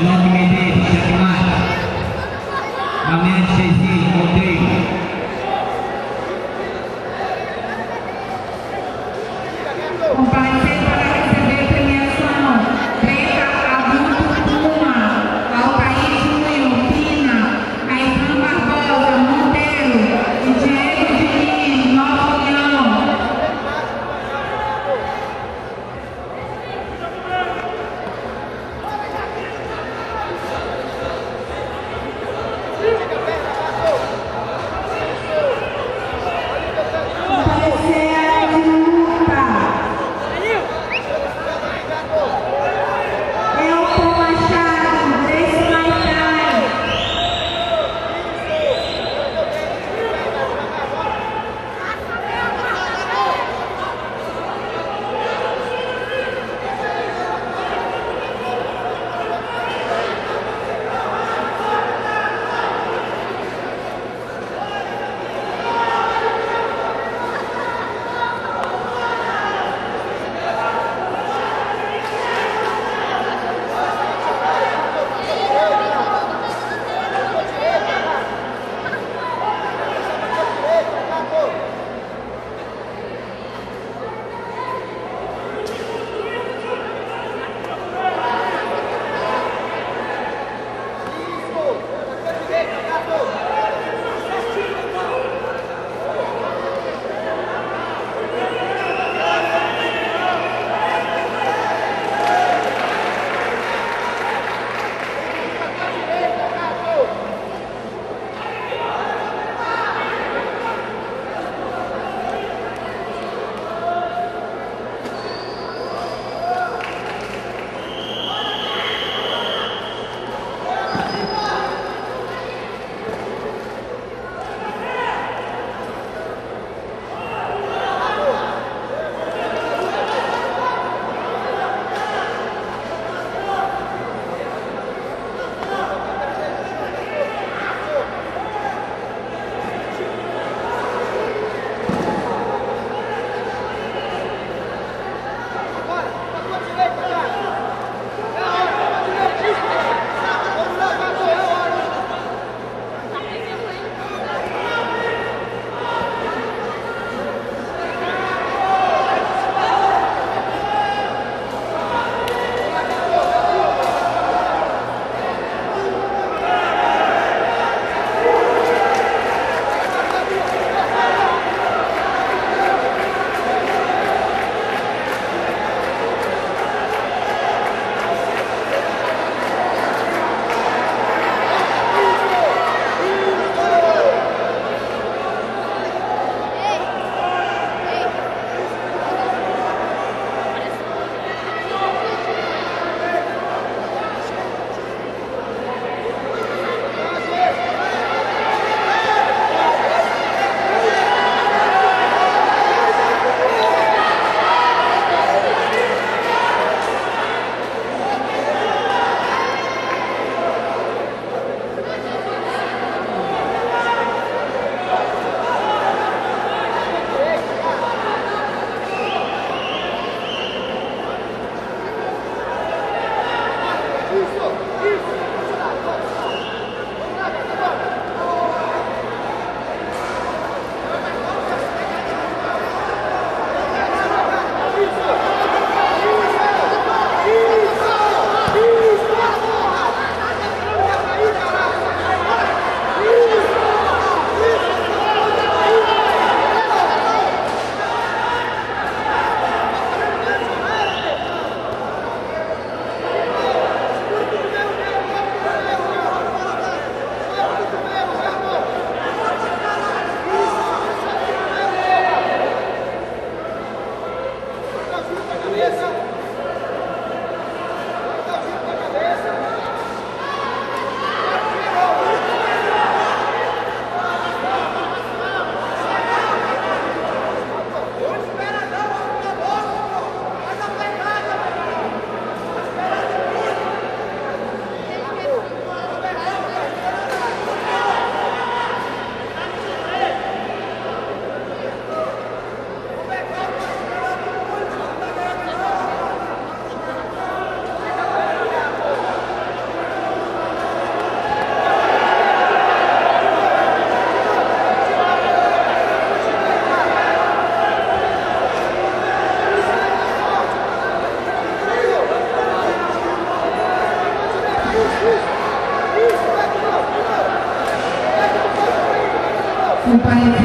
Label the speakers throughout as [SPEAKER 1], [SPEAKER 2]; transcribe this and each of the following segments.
[SPEAKER 1] Enoque Medeiros, checkmate. Mamed Chezinho, Monteiro.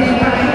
[SPEAKER 1] Gracias.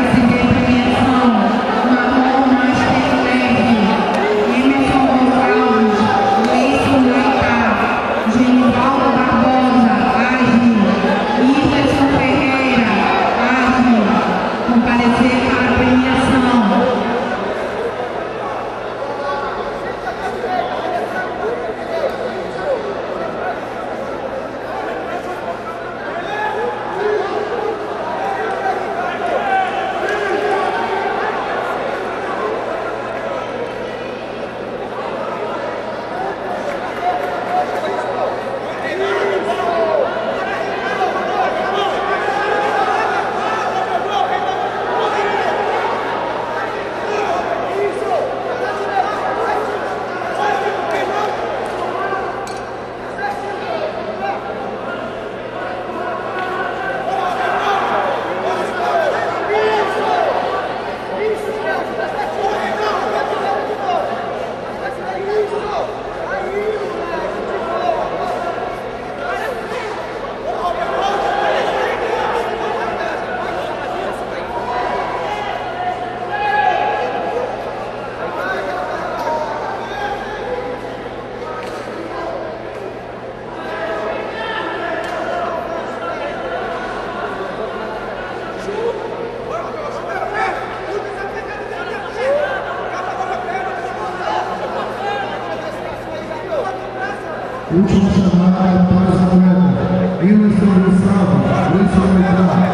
[SPEAKER 2] Última chamada para os atletas. Emerson Gustavo, Wilson Leitão.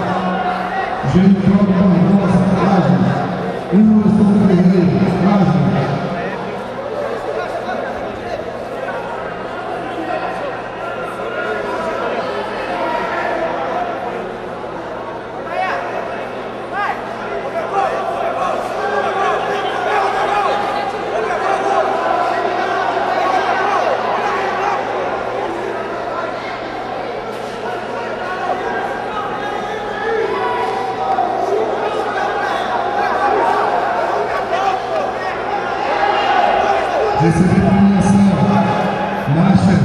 [SPEAKER 2] Receber premiação. Master,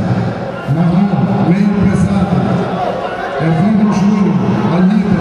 [SPEAKER 2] Marrom, meio pesado. Evandro Júnior, Anitta.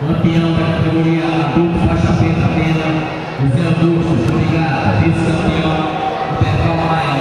[SPEAKER 3] campeão da categoria adulto faixa preta pena José Augusto, obrigado, vice-campeão, o Bertão Maia,